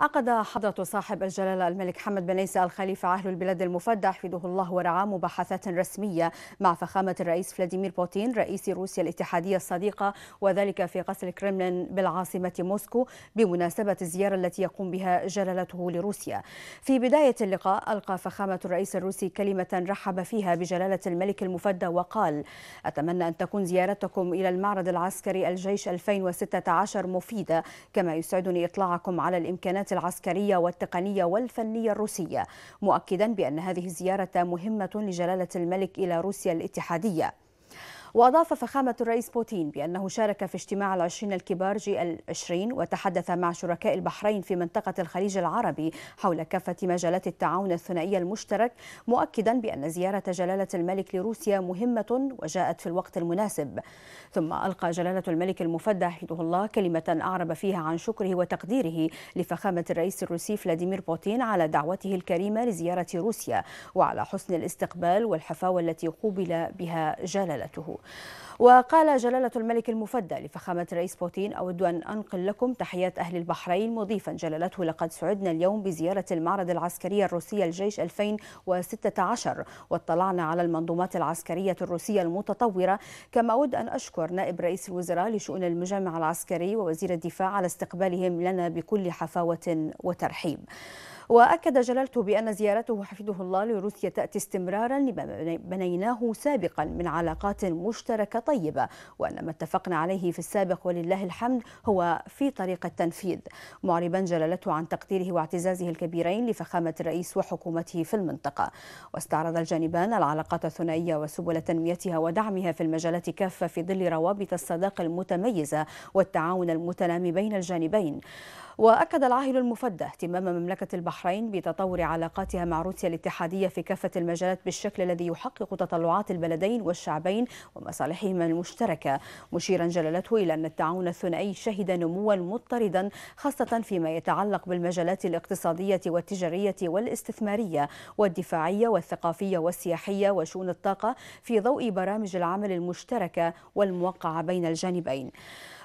عقد حضرة صاحب الجلالة الملك حمد بن عيسى الخليفة عهد البلاد المفدى حفظه الله ورعاه مباحثات رسمية مع فخامة الرئيس فلاديمير بوتين رئيس روسيا الاتحادية الصديقة وذلك في قصر الكرملين بالعاصمة موسكو بمناسبة الزيارة التي يقوم بها جلالته لروسيا. في بداية اللقاء ألقى فخامة الرئيس الروسي كلمة رحب فيها بجلالة الملك المفدى وقال أتمنى أن تكون زيارتكم إلى المعرض العسكري الجيش 2016 مفيدة كما يسعدني إطلاعكم على الإمكانات الخدمات العسكرية والتقنية والفنية الروسية مؤكدا بأن هذه الزيارة مهمة لجلالة الملك إلى روسيا الاتحادية. وأضاف فخامة الرئيس بوتين بأنه شارك في اجتماع العشرين الكبار جي العشرين وتحدث مع شركاء البحرين في منطقة الخليج العربي حول كافة مجالات التعاون الثنائي المشترك مؤكدا بأن زيارة جلالة الملك لروسيا مهمة وجاءت في الوقت المناسب. ثم ألقى جلالة الملك المفدى حفظه الله كلمة أعرب فيها عن شكره وتقديره لفخامة الرئيس الروسي فلاديمير بوتين على دعوته الكريمة لزيارة روسيا وعلى حسن الاستقبال والحفاوة التي قوبل بها جلالته. وقال جلالة الملك المفدى لفخامة الرئيس بوتين أود أن أنقل لكم تحيات أهل البحرين. مضيفا جلالته لقد سعدنا اليوم بزيارة المعرض العسكري الروسي الجيش 2016 واطلعنا على المنظومات العسكرية الروسية المتطورة. كما أود أن أشكر نائب رئيس الوزراء لشؤون المجمع العسكري ووزير الدفاع على استقبالهم لنا بكل حفاوة وترحيب. وأكد جلالته بأن زيارته حفظه الله لروسيا تأتي استمرارا لما بنيناه سابقا من علاقات مشتركة طيبة وأن ما اتفقنا عليه في السابق ولله الحمد هو في طريق التنفيذ. معربا جلالته عن تقديره واعتزازه الكبيرين لفخامة الرئيس وحكومته في المنطقة. واستعرض الجانبان العلاقات الثنائية وسبل تنميتها ودعمها في المجالات كافة في ظل روابط الصداقة المتميزة والتعاون المتنامي بين الجانبين. وأكد العاهل المفدى اهتمام مملكة البحرين بتطور علاقاتها مع روسيا الاتحادية في كافة المجالات بالشكل الذي يحقق تطلعات البلدين والشعبين ومصالحهما المشتركة. مشيرا جلالته إلى أن التعاون الثنائي شهد نموا مضطردا خاصة فيما يتعلق بالمجالات الاقتصادية والتجارية والاستثمارية والدفاعية والثقافية والسياحية وشؤون الطاقة في ضوء برامج العمل المشتركة والموقعة بين الجانبين.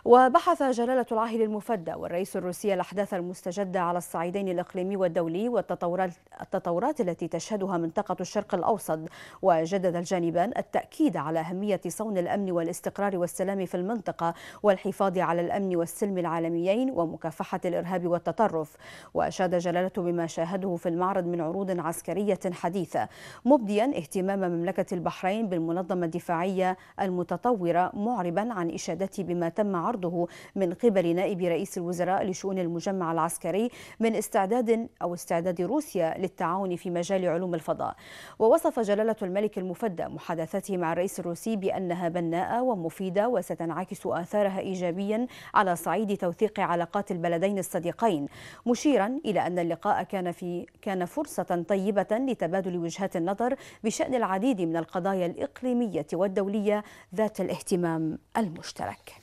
وبحث جلالة العاهل المفدى والرئيس الروسي الأحداث المستجدة على الصعيدين الإقليمي والدولي والتطورات التطورات التي تشهدها منطقة الشرق الأوسط. وجدد الجانبان التأكيد على أهمية صون الأمن والاستقرار والسلام في المنطقة والحفاظ على الأمن والسلم العالميين ومكافحة الإرهاب والتطرف. وأشاد جلالته بما شاهده في المعرض من عروض عسكرية حديثة. مبديا اهتمام مملكة البحرين بالمنظمة الدفاعية المتطورة معربا عن إشادته بما تم عرضه من قبل نائب رئيس الوزراء لشؤون المجمع العسكري من استعداد أو استعداد روسيا للتعاون في مجال علوم الفضاء. ووصف جلالة الملك المفدى محادثاته مع الرئيس الروسي بأنها بناءة ومفيدة وستنعكس آثارها إيجابيا على صعيد توثيق علاقات البلدين الصديقين مشيرا إلى أن اللقاء كان في كان فرصة طيبة لتبادل وجهات النظر بشأن العديد من القضايا الإقليمية والدولية ذات الاهتمام المشترك.